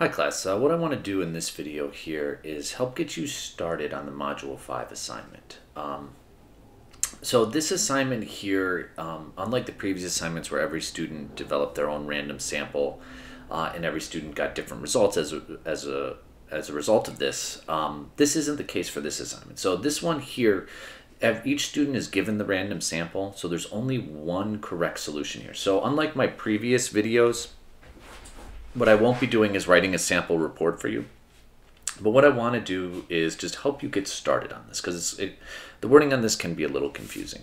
Hi class, uh, what I want to do in this video here is help get you started on the Module 5 assignment. Um, so this assignment here, um, unlike the previous assignments where every student developed their own random sample uh, and every student got different results as a, as a, as a result of this, um, this isn't the case for this assignment. So this one here, each student is given the random sample, so there's only one correct solution here. So unlike my previous videos, what I won't be doing is writing a sample report for you. But what I want to do is just help you get started on this because it, the wording on this can be a little confusing.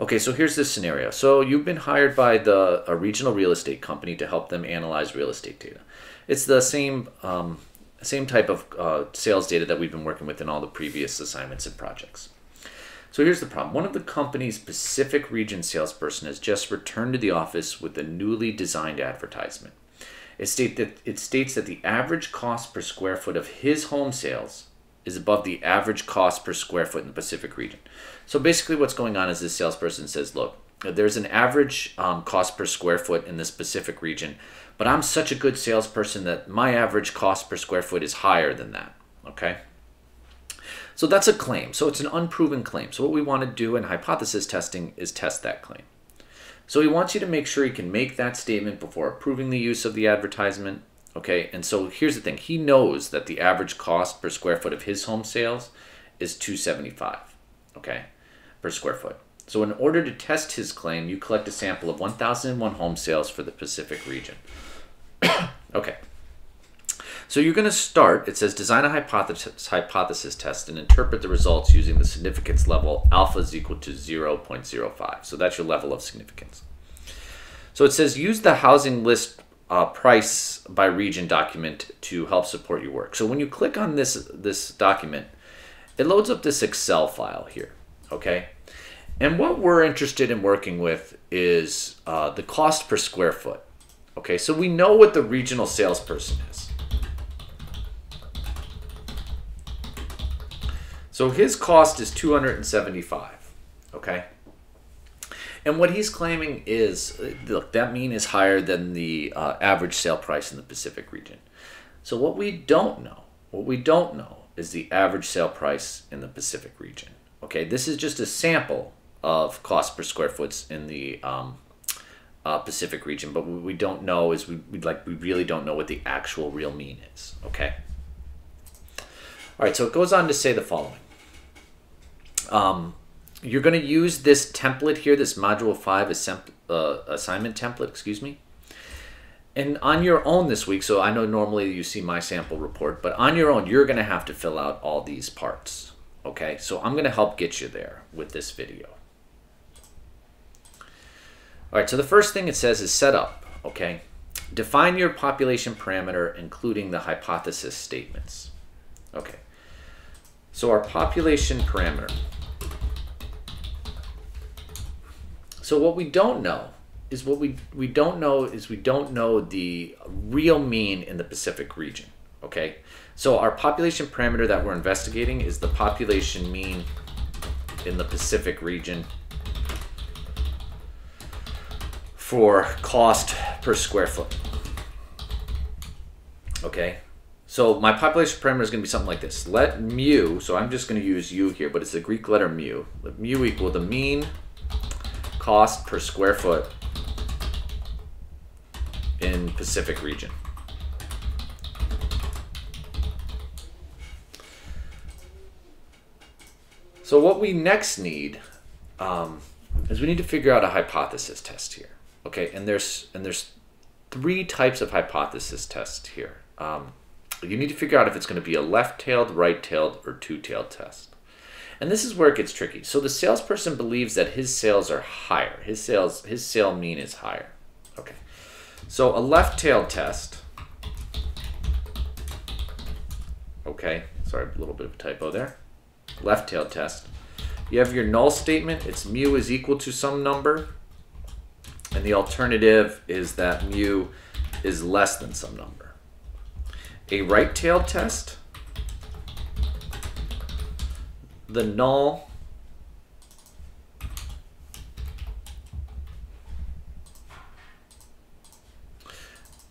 Okay, so here's this scenario. So you've been hired by the a regional real estate company to help them analyze real estate data. It's the same um, same type of uh, sales data that we've been working with in all the previous assignments and projects. So here's the problem. One of the company's Pacific region salesperson has just returned to the office with a newly designed advertisement. It, state that, it states that the average cost per square foot of his home sales is above the average cost per square foot in the Pacific region. So basically, what's going on is this salesperson says, Look, there's an average um, cost per square foot in this Pacific region, but I'm such a good salesperson that my average cost per square foot is higher than that. Okay? So that's a claim. So it's an unproven claim. So what we want to do in hypothesis testing is test that claim. So he wants you to make sure he can make that statement before approving the use of the advertisement. Okay, and so here's the thing. He knows that the average cost per square foot of his home sales is 275, okay, per square foot. So in order to test his claim, you collect a sample of 1001 home sales for the Pacific region. okay. So you're going to start, it says design a hypothesis, hypothesis test and interpret the results using the significance level alpha is equal to 0.05. So that's your level of significance. So it says use the housing list uh, price by region document to help support your work. So when you click on this, this document, it loads up this Excel file here, okay? And what we're interested in working with is uh, the cost per square foot. Okay, so we know what the regional salesperson is. So his cost is 275, okay? And what he's claiming is, look, that mean is higher than the uh, average sale price in the Pacific region. So what we don't know, what we don't know is the average sale price in the Pacific region. Okay, this is just a sample of cost per square foot in the um, uh, Pacific region, but what we don't know is we we like we really don't know what the actual real mean is. Okay. All right, so it goes on to say the following. Um, you're going to use this template here, this Module 5 uh, assignment template, excuse me. And on your own this week, so I know normally you see my sample report, but on your own, you're going to have to fill out all these parts. Okay, so I'm going to help get you there with this video. All right, so the first thing it says is set up, okay? Define your population parameter, including the hypothesis statements. Okay, so our population parameter, So what we don't know is what we we don't know is we don't know the real mean in the Pacific region. Okay, so our population parameter that we're investigating is the population mean in the Pacific region for cost per square foot. Okay, so my population parameter is going to be something like this. Let mu, so I'm just going to use u here, but it's the Greek letter mu. Let mu equal the mean cost per square foot in Pacific region. So what we next need um, is we need to figure out a hypothesis test here. Okay, and there's and there's three types of hypothesis tests here. Um, you need to figure out if it's going to be a left-tailed, right-tailed, or two-tailed test. And this is where it gets tricky. So the salesperson believes that his sales are higher. His sales, his sale mean is higher. Okay. So a left-tailed test. Okay. Sorry, a little bit of a typo there. Left-tailed test. You have your null statement. It's mu is equal to some number. And the alternative is that mu is less than some number. A right-tailed test the null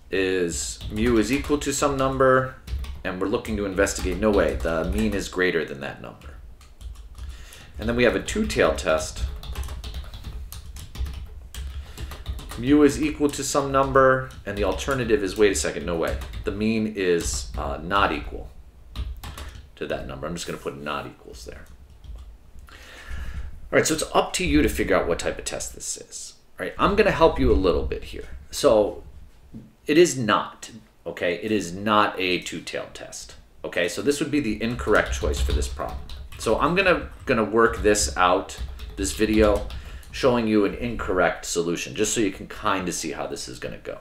is mu is equal to some number, and we're looking to investigate, no way, the mean is greater than that number. And then we have a two-tailed test. Mu is equal to some number, and the alternative is, wait a second, no way. The mean is uh, not equal to that number. I'm just going to put not equals there. All right, so it's up to you to figure out what type of test this is. All right, I'm going to help you a little bit here. So it is not, okay? It is not a two-tailed test, okay? So this would be the incorrect choice for this problem. So I'm gonna, gonna work this out, this video, showing you an incorrect solution, just so you can kind of see how this is gonna go.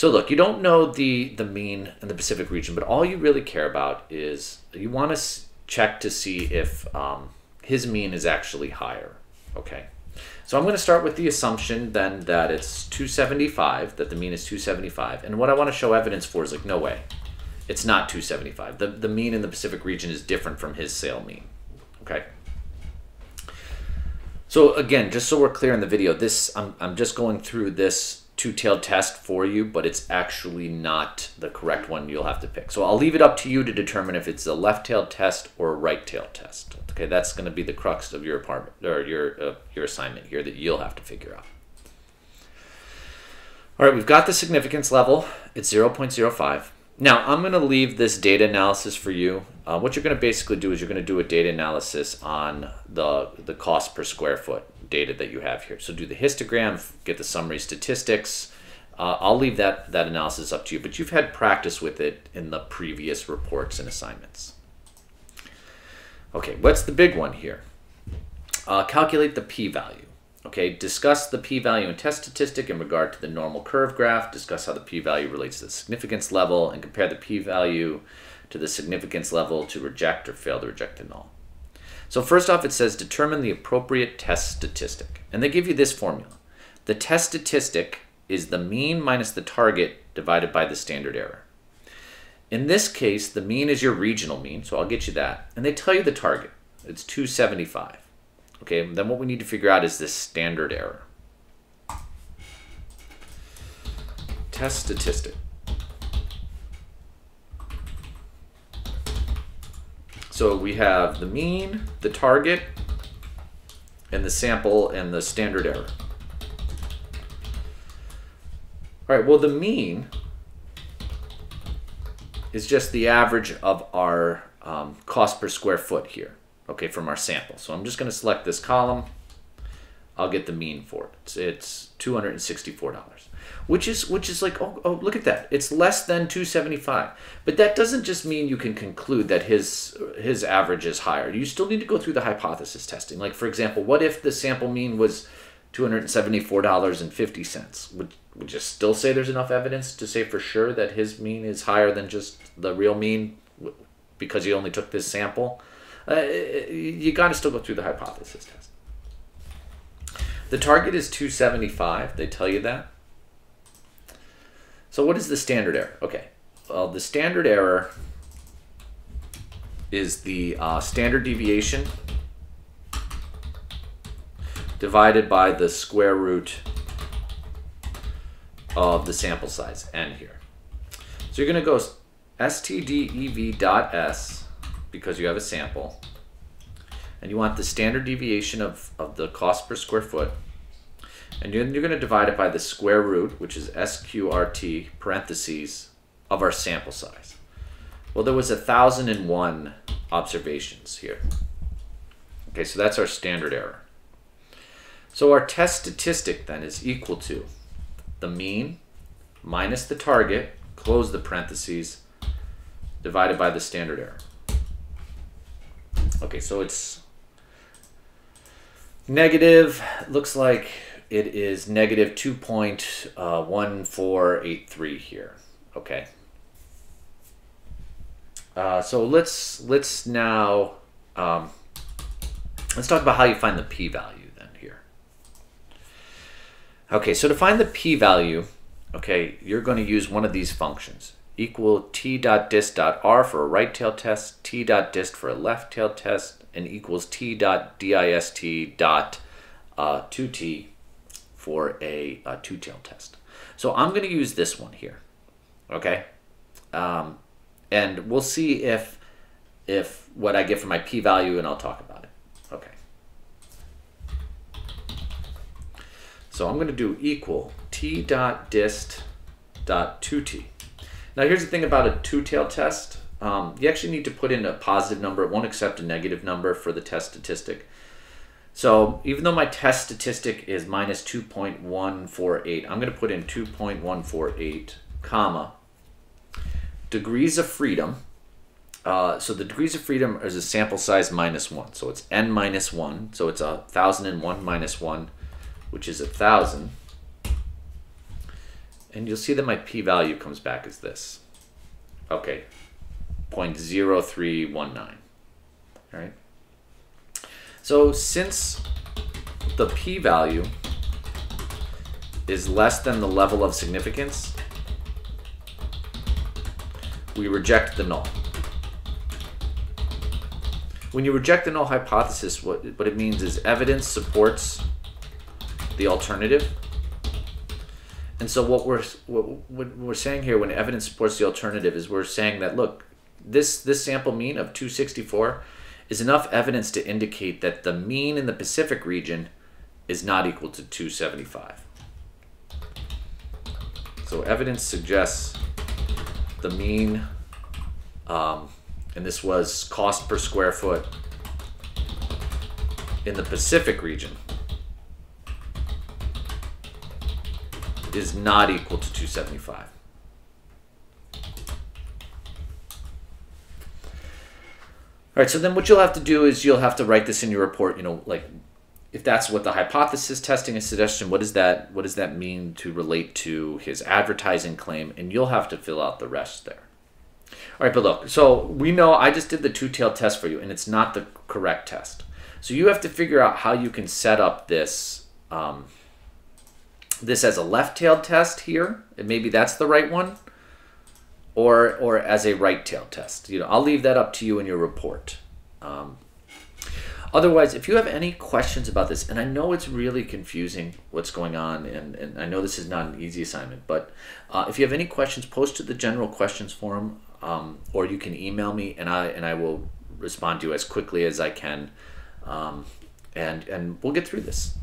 So look, you don't know the, the mean in the Pacific region, but all you really care about is you wanna check to see if um, his mean is actually higher, okay? So I'm going to start with the assumption then that it's 275, that the mean is 275. And what I want to show evidence for is like, no way. It's not 275. The, the mean in the Pacific region is different from his sale mean. Okay. So again, just so we're clear in the video, this I'm, I'm just going through this two-tailed test for you, but it's actually not the correct one you'll have to pick. So I'll leave it up to you to determine if it's a left-tailed test or a right-tailed test. Okay, that's going to be the crux of your apartment or your uh, your assignment here that you'll have to figure out. All right, we've got the significance level. It's 0.05. Now, I'm going to leave this data analysis for you. Uh, what you're going to basically do is you're going to do a data analysis on the, the cost per square foot data that you have here. So do the histogram, get the summary statistics. Uh, I'll leave that, that analysis up to you, but you've had practice with it in the previous reports and assignments. Okay, what's the big one here? Uh, calculate the p-value. Okay, discuss the p-value and test statistic in regard to the normal curve graph, discuss how the p-value relates to the significance level, and compare the p-value to the significance level to reject or fail to reject the null. So first off, it says determine the appropriate test statistic. And they give you this formula. The test statistic is the mean minus the target divided by the standard error. In this case, the mean is your regional mean, so I'll get you that. And they tell you the target. It's 275. Okay, then what we need to figure out is this standard error. Test statistic. So we have the mean, the target, and the sample and the standard error. All right, well, the mean is just the average of our um, cost per square foot here, okay, from our sample. So I'm just going to select this column. I'll get the mean for it. It's, it's $264, which is which is like, oh, oh, look at that. It's less than 275. But that doesn't just mean you can conclude that his his average is higher. You still need to go through the hypothesis testing. Like, for example, what if the sample mean was $274.50? Would, would you still say there's enough evidence to say for sure that his mean is higher than just the real mean because you only took this sample? Uh, you got to still go through the hypothesis test. The target is 275. They tell you that. So what is the standard error? Okay. Well, the standard error is the uh, standard deviation divided by the square root of the sample size, n here. So you're going to go stdev.s because you have a sample. And you want the standard deviation of, of the cost per square foot. And you're, you're going to divide it by the square root, which is sqrt parentheses of our sample size. Well, there was a 1,001 observations here. Okay, so that's our standard error. So our test statistic then is equal to the mean minus the target, close the parentheses, divided by the standard error. Okay, so it's negative, looks like it is negative 2.1483 here. Okay. Uh, so let's let's now um, let's talk about how you find the p-value. Then here. Okay, so to find the p-value, okay, you're going to use one of these functions. Equal t.dist.r for a right tail test, t.dist for a left tail test, and equals t.dist dot uh, 2t for a, a two-tail test. So I'm going to use this one here, okay? Um, and we'll see if if what I get for my p-value, and I'll talk about it. Okay. So I'm going to do equal t dot dist dot 2t. Now here's the thing about a two-tailed test. Um, you actually need to put in a positive number. It won't accept a negative number for the test statistic. So even though my test statistic is minus 2.148, I'm going to put in 2.148, comma, degrees of freedom. Uh, so the degrees of freedom is a sample size minus 1. So it's n minus 1. So it's a 1,001 minus 1, which is a 1,000. And you'll see that my p-value comes back as this. Okay, 0.0319. All right. So since the p-value is less than the level of significance, we reject the null. When you reject the null hypothesis, what, what it means is evidence supports the alternative. And so what we're what, we're saying here when evidence supports the alternative is we're saying that look, this this sample mean of 264 is enough evidence to indicate that the mean in the Pacific region is not equal to 275. So evidence suggests the mean, um, and this was cost per square foot in the Pacific region is not equal to 275. All right, so then what you'll have to do is you'll have to write this in your report, you know, like if that's what the hypothesis testing is suggestion, what does that what does that mean to relate to his advertising claim? And you'll have to fill out the rest there. All right, but look, so we know I just did the two-tailed test for you, and it's not the correct test. So you have to figure out how you can set up this um, this as a left-tailed test here, and maybe that's the right one or or as a right-tailed test. You know, I'll leave that up to you in your report. Um, otherwise, if you have any questions about this, and I know it's really confusing what's going on, and, and I know this is not an easy assignment, but uh, if you have any questions, post to the general questions forum, um, or you can email me, and I and I will respond to you as quickly as I can, um, and and we'll get through this.